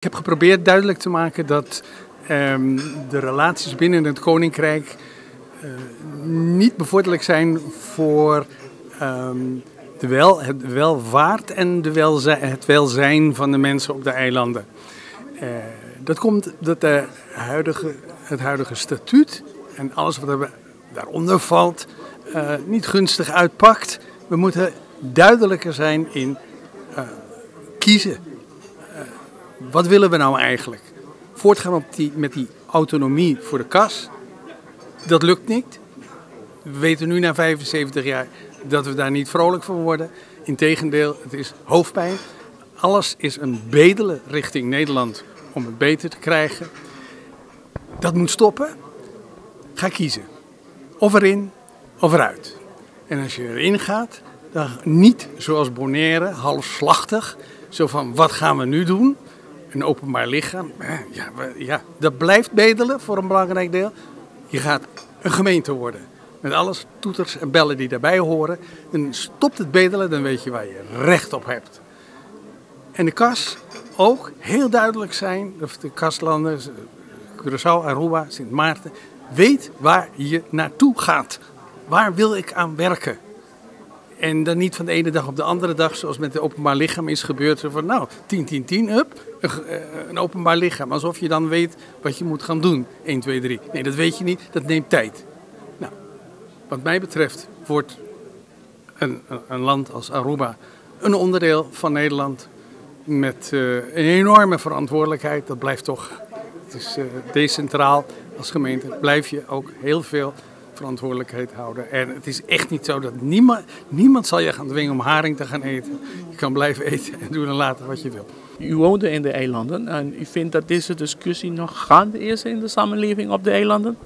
Ik heb geprobeerd duidelijk te maken dat ehm, de relaties binnen het koninkrijk uh, niet bevorderlijk zijn voor ehm, de wel, het welvaart en de welzijn, het welzijn van de mensen op de eilanden. Uh, dat komt dat de huidige, het huidige statuut en alles wat er daaronder valt uh, niet gunstig uitpakt. We moeten duidelijker zijn in kiezen wat willen we nou eigenlijk? Voortgaan op die, met die autonomie voor de kas, dat lukt niet. We weten nu na 75 jaar dat we daar niet vrolijk van worden. Integendeel, het is hoofdpijn. Alles is een bedelen richting Nederland om het beter te krijgen. Dat moet stoppen. Ga kiezen. Of erin of eruit. En als je erin gaat, dan niet zoals Bonaire, halfslachtig. Zo van, wat gaan we nu doen? Een openbaar lichaam. Ja, ja, dat blijft bedelen voor een belangrijk deel. Je gaat een gemeente worden. Met alles, toeters en bellen die daarbij horen. Dan stopt het bedelen, dan weet je waar je recht op hebt. En de kas ook heel duidelijk zijn, of de kaslanden, Curaçao, Aruba, Sint Maarten, weet waar je naartoe gaat. Waar wil ik aan werken? En dan niet van de ene dag op de andere dag, zoals met het openbaar lichaam is gebeurd. Van, nou, 10, 10, 10, up, een, openbaar lichaam. Alsof je dan weet wat je moet gaan doen. 1, 2, 3. Nee, dat weet je niet. Dat neemt tijd. Nou, wat mij betreft wordt een, een land als Aruba een onderdeel van Nederland. Met uh, een enorme verantwoordelijkheid. Dat blijft toch, het is uh, decentraal als gemeente. Blijf je ook heel veel verantwoordelijkheid houden. En het is echt niet zo dat niemand, niemand zal je gaan dwingen om haring te gaan eten. Je kan blijven eten en doen en laten wat je wil. U woonde in de eilanden en u vindt dat deze discussie nog gaande is in de samenleving op de eilanden?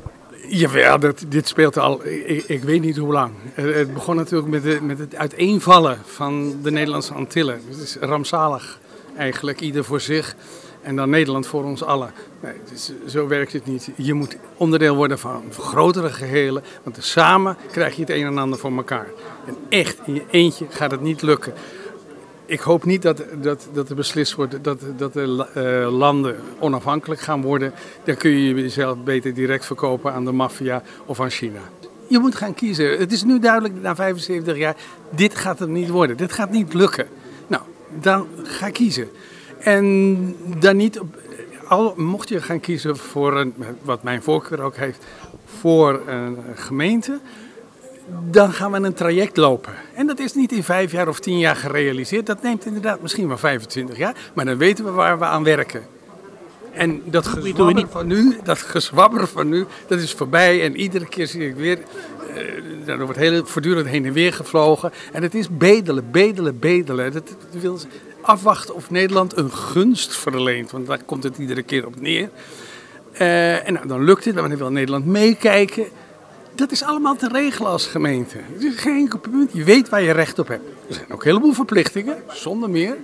Ja, dat, dit speelt al, ik, ik, weet niet hoe lang. Het begon natuurlijk met, de, met het uiteenvallen van de Nederlandse Antillen. Het is rampzalig eigenlijk, ieder voor zich. En dan Nederland voor ons allen. Nee, zo werkt het niet. Je moet onderdeel worden van grotere gehelen. Want samen krijg je het een en ander voor elkaar. En echt, in je eentje gaat het niet lukken. Ik hoop niet dat, dat, dat er beslist wordt dat, dat de uh, landen onafhankelijk gaan worden. Dan kun je jezelf beter direct verkopen aan de maffia of aan China. Je moet gaan kiezen. Het is nu duidelijk na 75 jaar, dit gaat het niet worden. Dit gaat niet lukken. Nou, dan ga kiezen. En dan niet, al mocht je gaan kiezen voor een, wat mijn voorkeur ook heeft, voor een gemeente, dan gaan we een traject lopen. En dat is niet in vijf jaar of tien jaar gerealiseerd. Dat neemt inderdaad misschien wel 25 jaar, maar dan weten we waar we aan werken. En dat gezwabber van nu, dat gezwabber van nu, dat is voorbij. En iedere keer zie ik weer, uh, er wordt heel, voortdurend heen en weer gevlogen. En het is bedelen, bedelen, bedelen. Dat, dat wil, afwachten of Nederland een gunst verleent. Want daar komt het iedere keer op neer. Uh, en nou, dan lukt het, dan wil Nederland meekijken. Dat is allemaal te regelen als gemeente. Het is geen enkel punt. Je weet waar je recht op hebt. Er zijn ook een heleboel verplichtingen, zonder meer.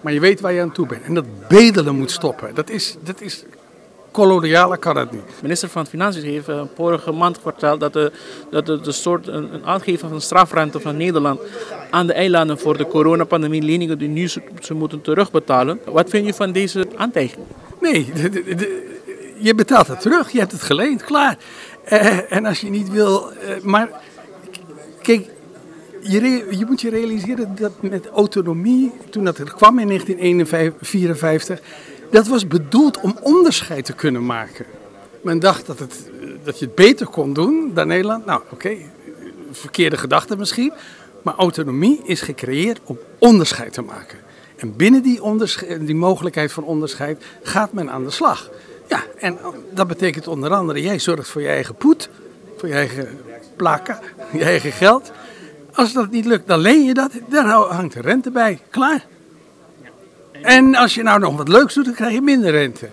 Maar je weet waar je aan toe bent. En dat bedelen moet stoppen. Dat is, dat is koloniale kan het niet. Minister van Financiën heeft uh, vorige maand verteld dat de, dat de, de soort een, een aangeven van strafrente van Nederland aan de eilanden voor de coronapandemie leningen die nu ze, ze moeten terugbetalen. Wat vind je van deze aantijging? Nee, de, de, je betaalt het terug. Je hebt het geleend, klaar. Uh, en als je niet wil, uh, maar kijk, je, je, moet je realiseren dat met autonomie, toen dat er kwam in 1954, dat was bedoeld om onderscheid te kunnen maken. Men dacht dat, het, dat je het beter kon doen dan Nederland. Nou, oké, verkeerde gedachte misschien. Maar autonomie is gecreëerd om onderscheid te maken. En binnen die, die mogelijkheid van onderscheid gaat men aan de slag. Ja, en dat betekent onder andere, jij zorgt voor je eigen poet, voor je eigen plakken, je eigen geld. Als dat niet lukt, dan leen je dat, dan hangt de rente bij. Klaar. En als je nou nog wat leuks doet, dan krijg je minder rente.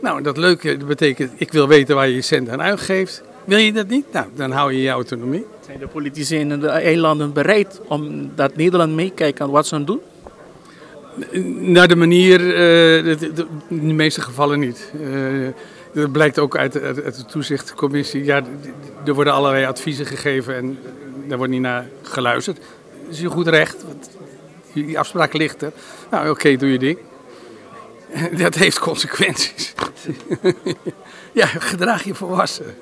Nou, dat leuke betekent, ik wil weten waar je je cent aan uitgeeft. Wil je dat niet? Nou, dan hou je je autonomie. Zijn de politici in de eilanden bereid om dat Nederland meekijkt aan wat ze doen? Naar de manier, uh, in de meeste gevallen niet. Uh, dat blijkt ook uit, uit, uit, de toezichtcommissie. Ja, er worden allerlei adviezen gegeven en daar wordt niet naar geluisterd. Dat is je goed recht die afspraak ligt. Nou, oké, doe je ding. Dat heeft consequenties. ja, gedraag je volwassen.